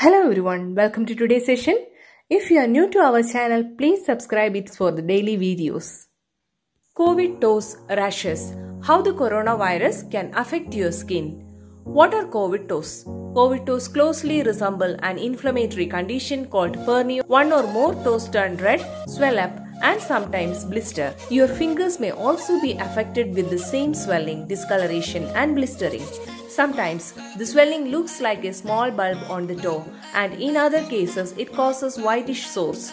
Hello everyone, welcome to today's session. If you are new to our channel, please subscribe it for the daily videos. COVID toes rashes. How the coronavirus can affect your skin. What are COVID toes? COVID toes closely resemble an inflammatory condition called pernio. One or more toes turn red, swell up, and sometimes blister. Your fingers may also be affected with the same swelling, discoloration, and blistering. Sometimes the swelling looks like a small bulb on the toe, and in other cases, it causes whitish sores.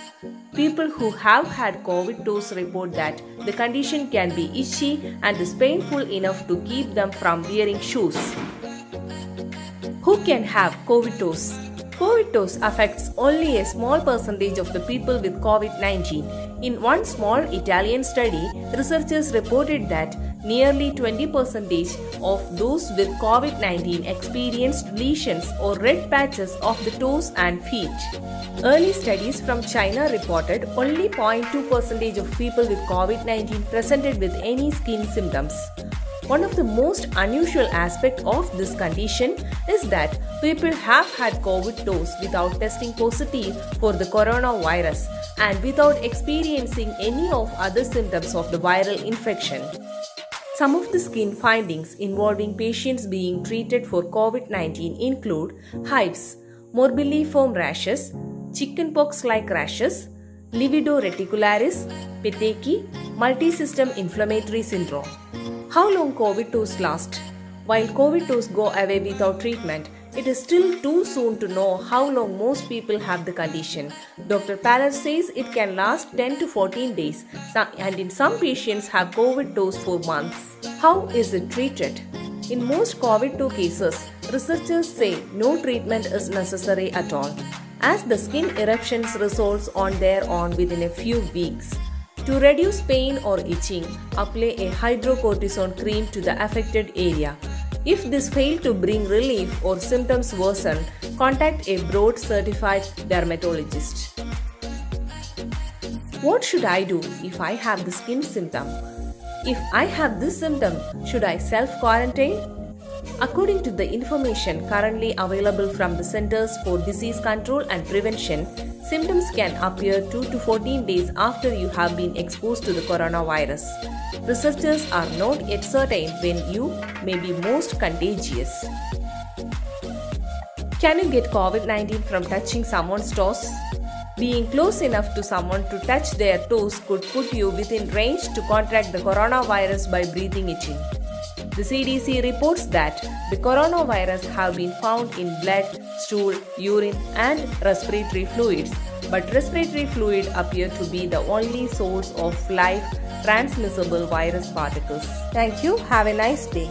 People who have had COVID toes report that the condition can be itchy and is painful enough to keep them from wearing shoes. Who can have COVID toes? COVID affects only a small percentage of the people with COVID 19. In one small Italian study, researchers reported that nearly 20% of those with COVID 19 experienced lesions or red patches of the toes and feet. Early studies from China reported only 0.2% of people with COVID 19 presented with any skin symptoms. One of the most unusual aspects of this condition is that people have had COVID toes without testing positive for the coronavirus and without experiencing any of other symptoms of the viral infection. Some of the skin findings involving patients being treated for COVID 19 include hives, morbilliform rashes, chickenpox like rashes, livedo reticularis, petechiae, multisystem inflammatory syndrome. How long COVID toes last? While COVID toes go away without treatment, it is still too soon to know how long most people have the condition. Dr. Paller says it can last 10 to 14 days and in some patients have COVID toes for months. How is it treated? In most COVID toe cases, researchers say no treatment is necessary at all, as the skin eruptions resolves on their own within a few weeks. To reduce pain or itching, apply a hydrocortisone cream to the affected area. If this fails to bring relief or symptoms worsen, contact a board certified dermatologist. What should I do if I have the skin symptom? If I have this symptom, should I self quarantine? According to the information currently available from the Centers for Disease Control and Prevention, symptoms can appear 2 to 14 days after you have been exposed to the coronavirus. Researchers are not yet certain when you may be most contagious. Can you get COVID 19 from touching someone's toes? Being close enough to someone to touch their toes could put you within range to contract the coronavirus by breathing it in. The CDC reports that the coronavirus have been found in blood, stool, urine and respiratory fluids, but respiratory fluid appear to be the only source of live transmissible virus particles. Thank you. Have a nice day.